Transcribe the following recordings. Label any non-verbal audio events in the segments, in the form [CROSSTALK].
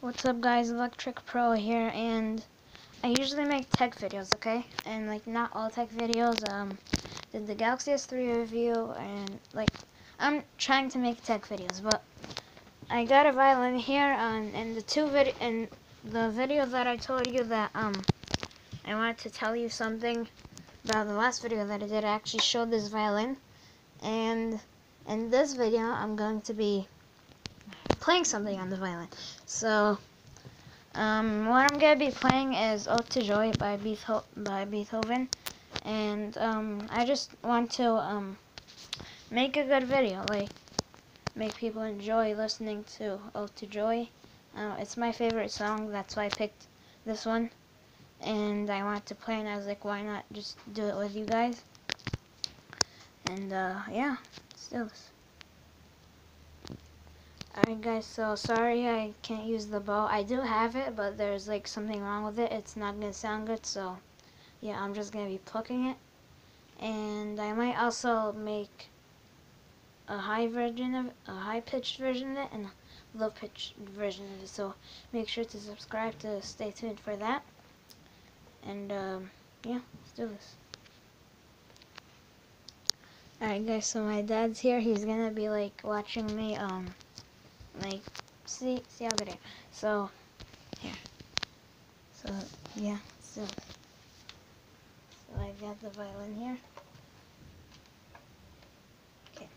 What's up guys, Electric Pro here and I usually make tech videos, okay? And like not all tech videos, um did the Galaxy S3 review and like I'm trying to make tech videos, but I got a violin here um, and the two vid and the video that I told you that um I wanted to tell you something about the last video that I did I actually showed this violin and in this video I'm going to be playing something on the violin. So, um, what I'm gonna be playing is Ode to Joy by, by Beethoven, and um, I just want to um, make a good video, like make people enjoy listening to Ode to Joy. Uh, it's my favorite song, that's why I picked this one, and I wanted to play, and I was like, why not just do it with you guys? And uh, yeah, let's do this. Alright guys, so sorry I can't use the bow. I do have it, but there's like something wrong with it. It's not going to sound good, so yeah, I'm just going to be plucking it. And I might also make a high version of a high pitched version of it and a low pitched version of it. So make sure to subscribe to stay tuned for that. And um, yeah, let's do this. Alright guys, so my dad's here. He's gonna be like watching me um like see see how good I am. So here. So yeah, so so I got the violin here. Okay.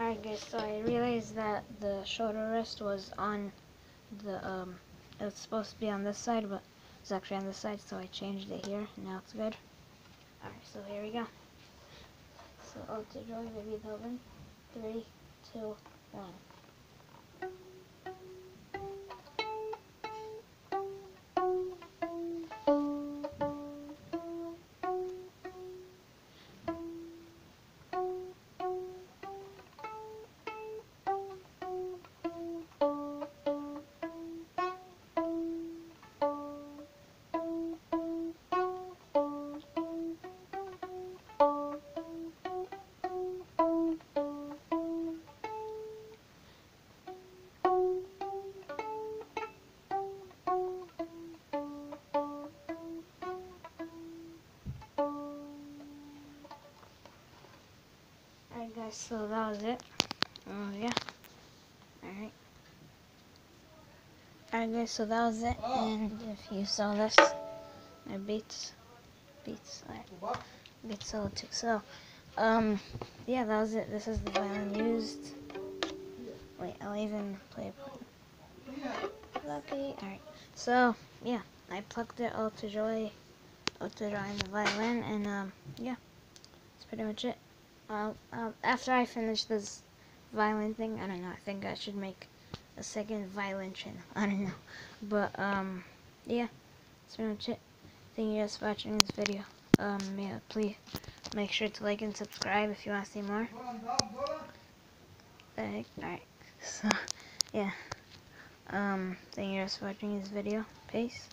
Alright guys, so I realized that the shoulder rest was on the um it's supposed to be on this side, but it's actually on this side, so I changed it here. Now it's good. Alright, so here we go. So, oh, to joy, baby, Beethoven. Three, two, one. Alright guys, so that was it. Oh yeah. Alright. Alright guys, so that was it. And if you saw this, my beats, beats, alright, beats solo too. So, um, yeah, that was it. This is the violin used. Wait, I'll even play a Lucky. Alright, so, yeah, I plucked it Ode to Joy, Ode to Joy in the violin, and, um, yeah, that's pretty much it. Uh, uh, after I finish this violin thing, I don't know, I think I should make a second violin channel. [LAUGHS] I don't know. But, um, yeah, that's pretty much it. Thank you guys for watching this video. Um, yeah, please make sure to like and subscribe if you want to see more. Alright, [LAUGHS] so, yeah. Um, thank you guys for watching this video. Peace.